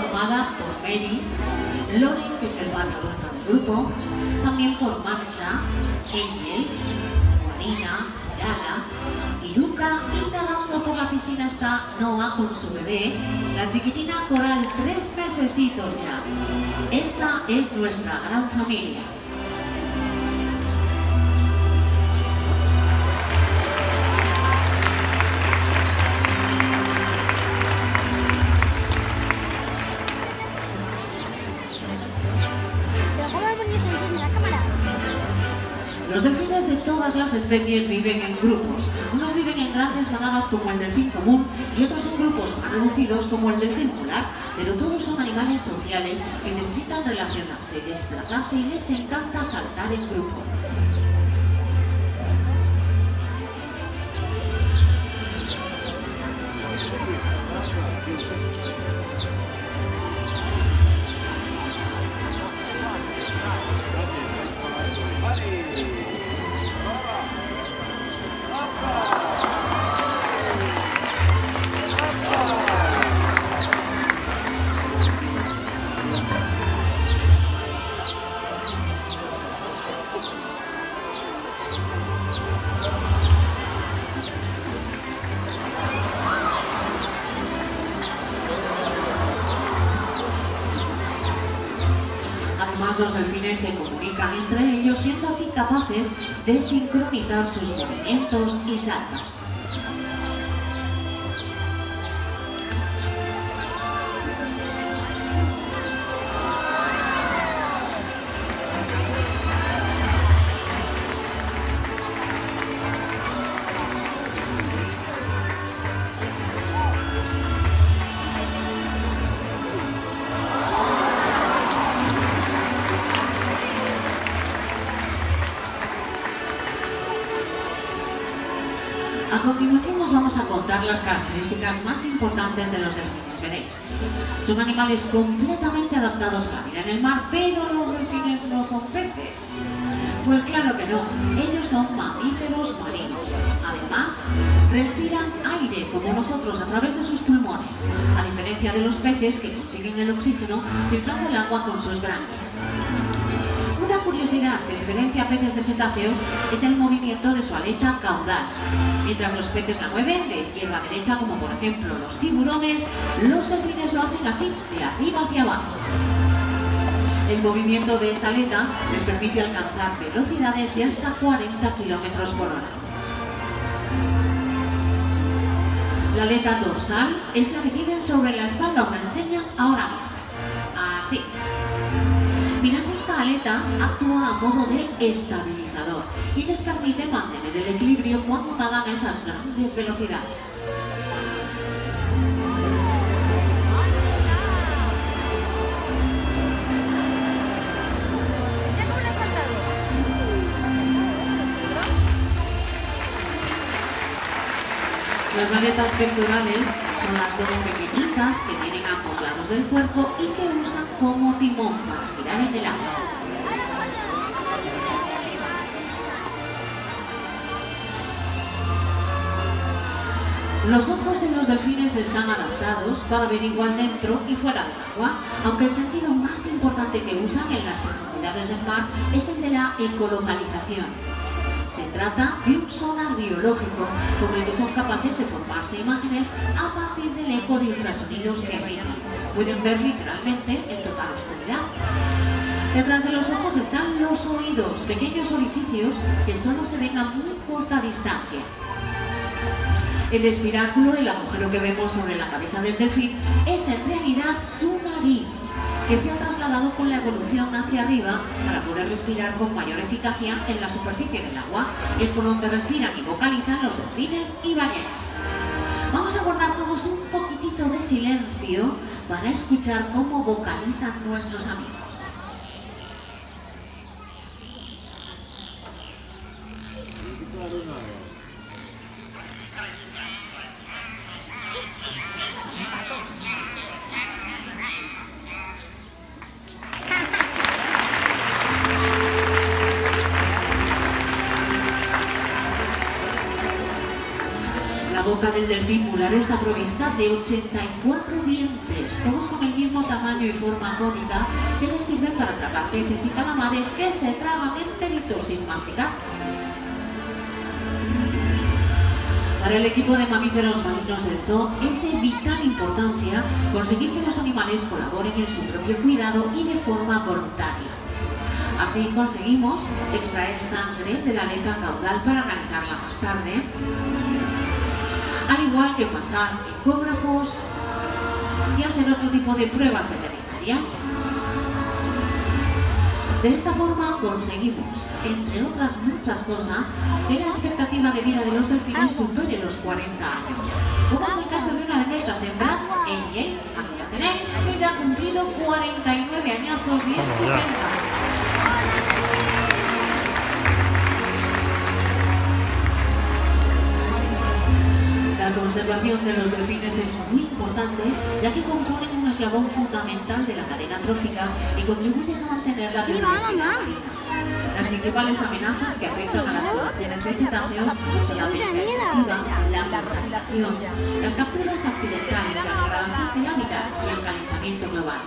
formada por Mary, Loren, que es el adulto del grupo, también por Marcha, Angel, Marina, Lala, Iruka y nadando por la piscina está Noah con su bebé, la chiquitina Coral, tres mesecitos ya. Esta es nuestra gran familia. Especies viven en grupos. Unos viven en grandes manadas como el delfín común y otros en grupos más reducidos como el delfín polar, pero todos son animales sociales que necesitan relacionarse, desplazarse y les encanta saltar en grupo. Los delfines se comunican entre ellos, siendo así capaces de sincronizar sus movimientos y saltos. A continuación os vamos a contar las características más importantes de los delfines, veréis. Son animales completamente adaptados a la vida en el mar, pero los delfines no son peces. Pues claro que no, ellos son mamíferos marinos. Además, respiran aire como nosotros a través de sus pulmones, a diferencia de los peces que consiguen el oxígeno filtrando el agua con sus branquias. Curiosidad que diferencia a peces de cetáceos es el movimiento de su aleta caudal. Mientras los peces la mueven de izquierda a derecha, como por ejemplo los tiburones, los delfines lo hacen así, de arriba hacia abajo. El movimiento de esta aleta les permite alcanzar velocidades de hasta 40 kilómetros por hora. La aleta dorsal es la que tienen sobre la espalda, os la enseñan ahora mismo. Así. Esta aleta actúa a modo de estabilizador y les permite mantener el equilibrio cuando nadan esas grandes velocidades. Las aletas pectorales las dos pequeñitas que tienen ambos lados del cuerpo y que usan como timón para girar en el agua. Los ojos de los delfines están adaptados para ver igual dentro y fuera del agua, aunque el sentido más importante que usan en las profundidades del mar es el de la ecolocalización. Se trata de un sonar biológico con el que son capaces de formarse imágenes a partir del eco de ultrasonidos que emiten. Pueden ver literalmente en total oscuridad. Detrás de los ojos están los oídos, pequeños orificios que solo se ven a muy corta distancia. El espiráculo, el agujero que vemos sobre la cabeza del delfín, es en realidad su nariz, que se ha trasladado con la evolución hacia arriba para poder respirar con mayor eficacia en la superficie del agua. Es por donde respiran y vocalizan los delfines y ballenas. Vamos a guardar todos un poquitito de silencio para escuchar cómo vocalizan nuestros amigos. Boca del delfín polar está provista de 84 dientes. todos con el mismo tamaño y forma cónica, que les sirven para atrapar peces y calamares que se tragan enteritos sin masticar. Para el equipo de mamíferos marinos del zoo es de vital importancia conseguir que los animales colaboren en su propio cuidado y de forma voluntaria. Así conseguimos extraer sangre de la aleta caudal para analizarla más tarde, igual que pasar ecógrafos y hacer otro tipo de pruebas veterinarias. De esta forma conseguimos, entre otras muchas cosas, que la expectativa de vida de los delfines supere los 40 años. Como es el caso de una de nuestras hembras, Angel, aquí la tenéis, que ya ha cumplido 49 añazos y estupenda. Conservación de los delfines es muy importante, ya que componen un eslabón fundamental de la cadena trófica y contribuyen a mantener la biodiversidad. Las principales amenazas que afectan a las poblaciones de cetáceos son la pesca excesiva, la contaminación, las capturas accidentales, la degradación dinámica y el calentamiento global.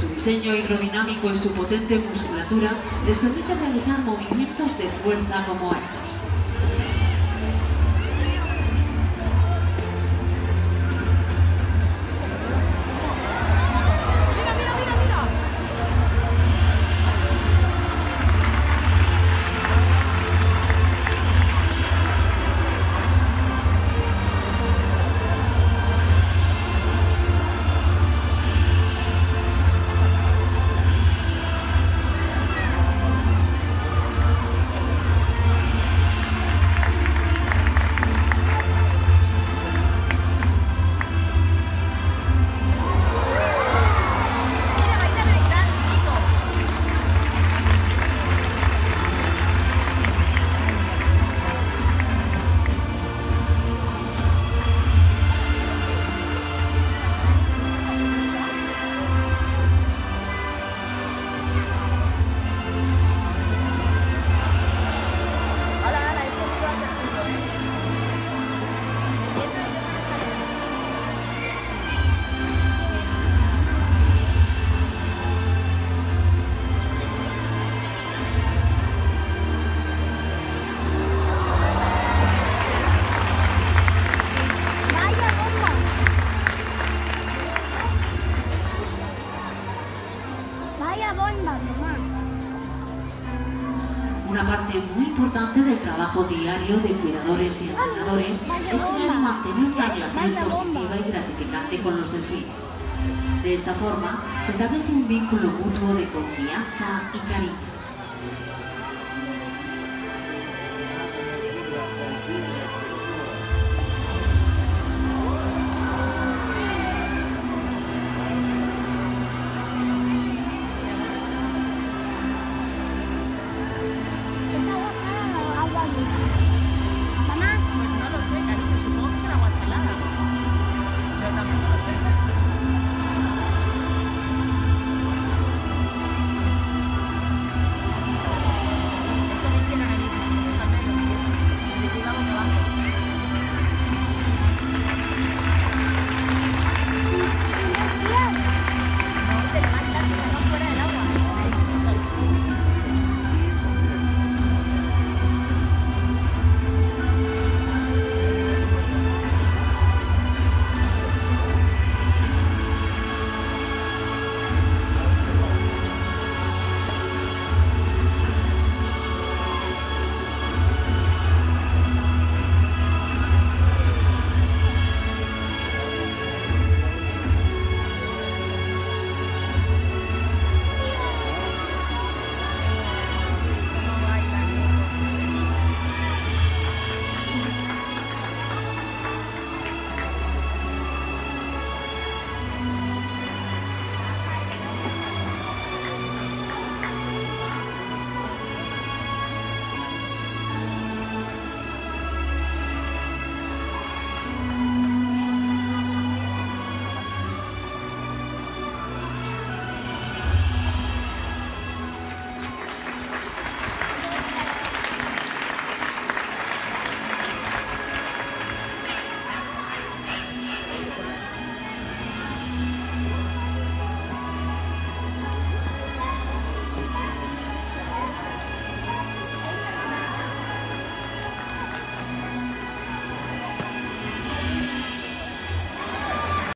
Su diseño hidrodinámico y su potente musculatura les permite realizar movimientos de fuerza como estos. Trabajo diario de cuidadores y entrenadores es crear y mantener una relación positiva y gratificante con los delfines. De esta forma, se establece un vínculo mutuo de confianza y cariño.